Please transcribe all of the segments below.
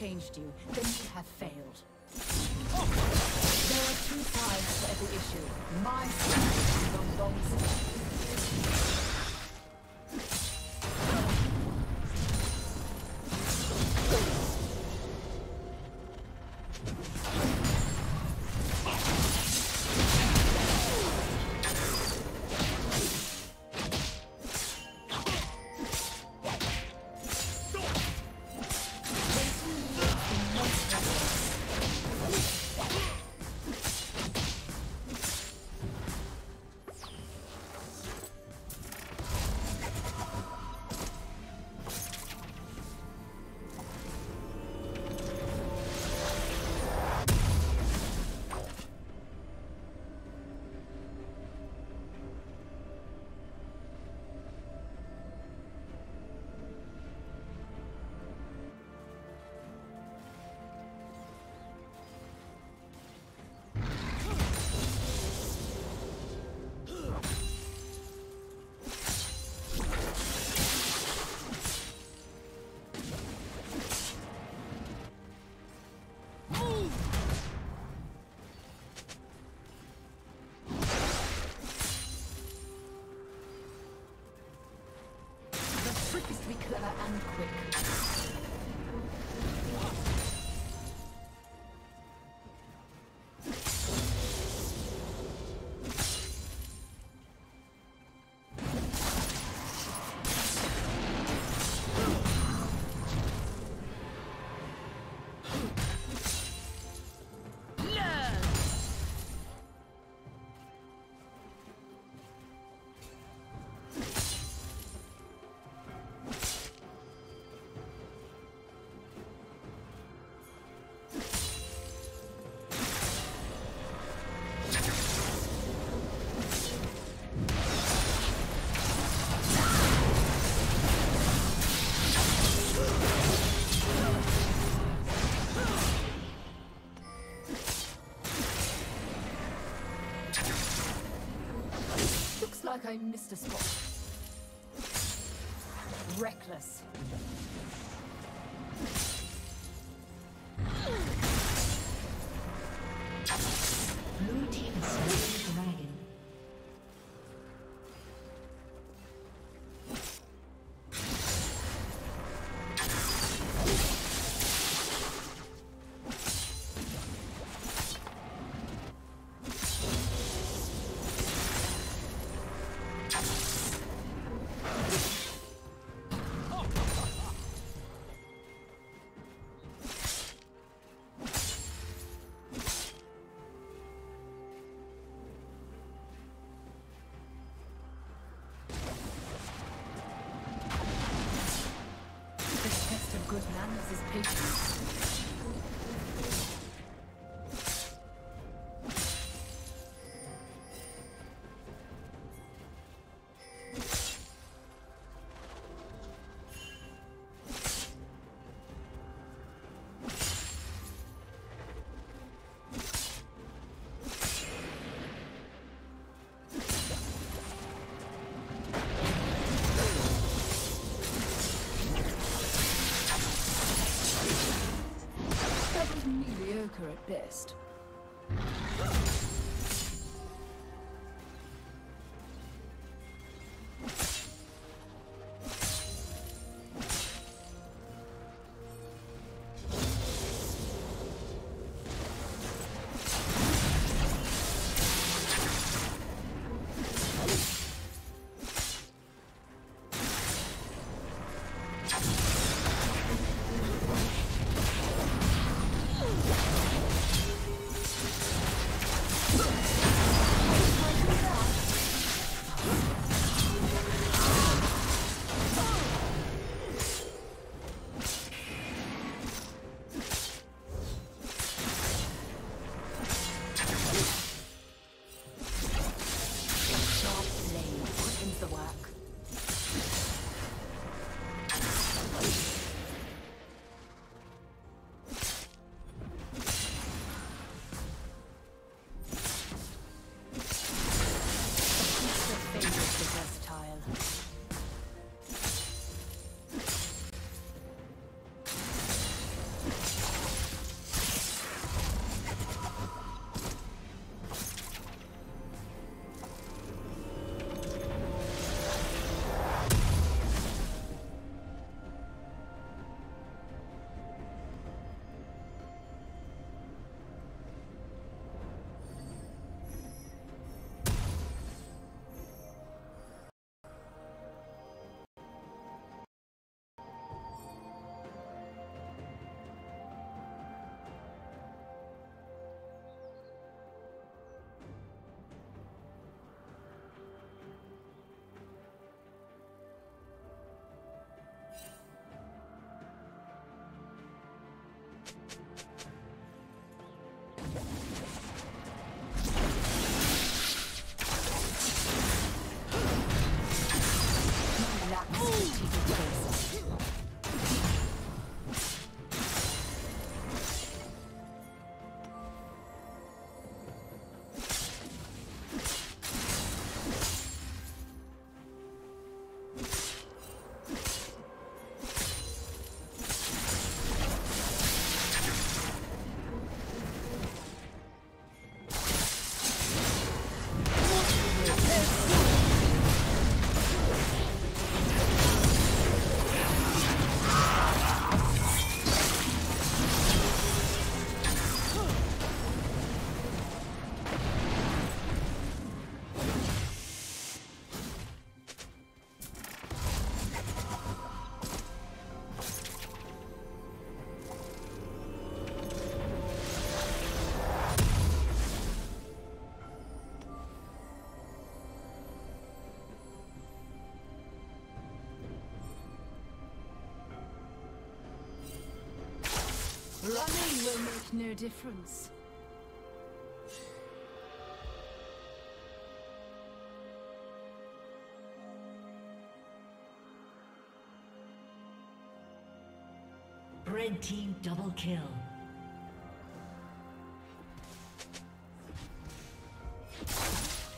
Changed you, then you have failed. There are two sides to every issue. My side is on wrong side. Like I missed a spot. Reckless. Best. No difference. Red team double kill.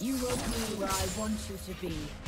You will me where I want you to be.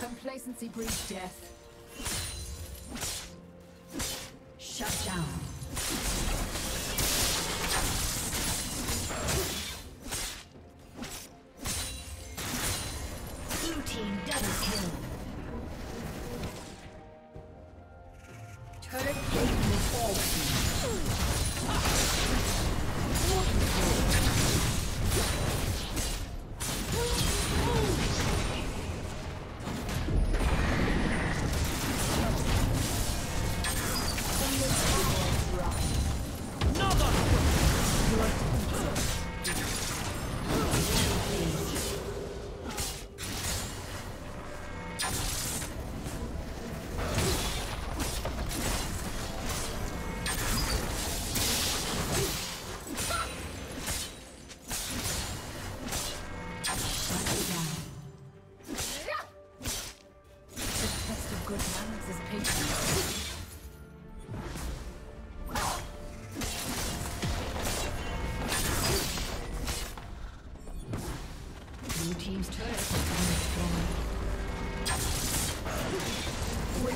Complacency breeds death. Shut down.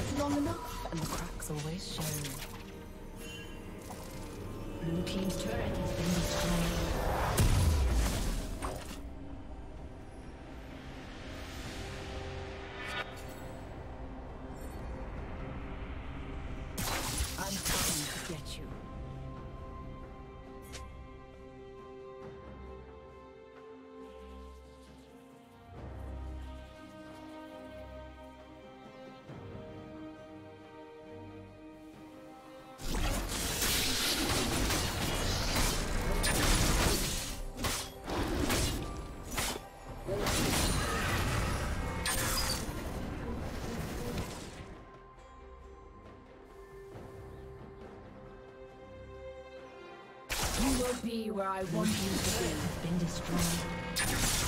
Wait long enough, and the cracks always show. Blue team's turret has been destroyed. Be where I want you to be. Has been destroyed.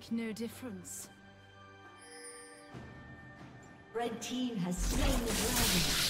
Make no difference. Red team has slain the dragon.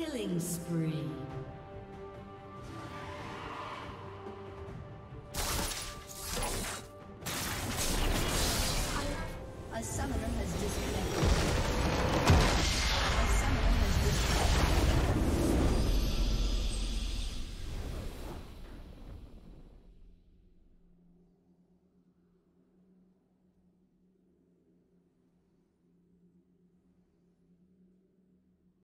Killing spree.